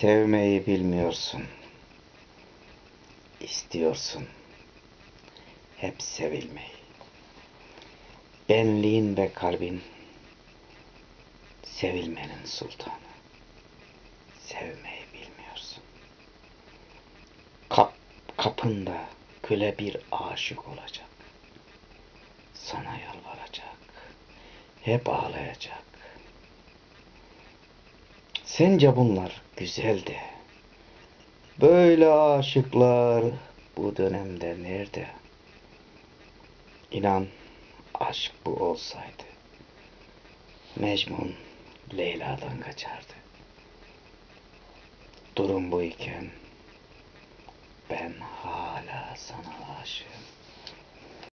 Sevmeyi bilmiyorsun. İstiyorsun. Hep sevilmeyi. Benliğin ve kalbin sevilmenin sultanı. Sevmeyi bilmiyorsun. Kap, kapında köle bir aşık olacak. Sana yalvaracak. Hep ağlayacak. Sence bunlar güzel de. Böyle aşıklar bu dönemde nerede? İnan aşk bu olsaydı. Mecnun Leyla'dan kaçardı. Durum bu iken ben hala sana aşığım.